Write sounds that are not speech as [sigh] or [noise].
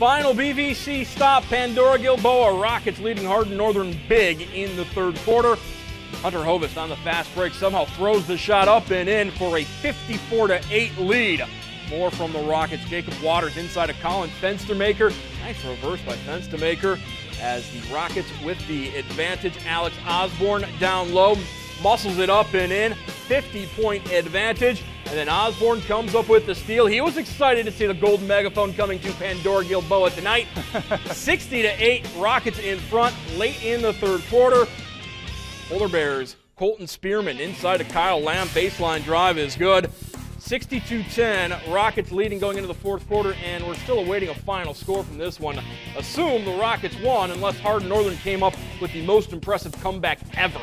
Final BVC stop, Pandora Gilboa. Rockets leading Hardin Northern big in the third quarter. Hunter Hovest on the fast break somehow throws the shot up and in for a 54 to 8 lead. More from the Rockets. Jacob Waters inside of Colin Fenstermaker. Nice reverse by Fenstermaker as the Rockets with the advantage. Alex Osborne down low, muscles it up and in. 50 point advantage. And then Osborne comes up with the steal. He was excited to see the golden megaphone coming to Pandora Gilboa tonight. [laughs] 60 to 8, Rockets in front late in the third quarter. Polar Bears, Colton Spearman inside to Kyle Lamb. Baseline drive is good. 62-10, Rockets leading going into the fourth quarter, and we're still awaiting a final score from this one. Assume the Rockets won unless Hardin Northern came up with the most impressive comeback ever.